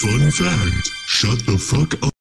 Fun fact, shut the fuck up.